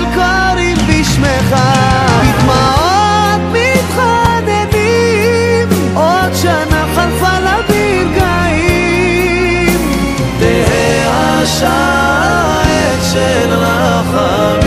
של קוראים בשמך. בדמעות מתחדדים עוד שנה חלפה לברגעים. תהא השעה עת של רחמים.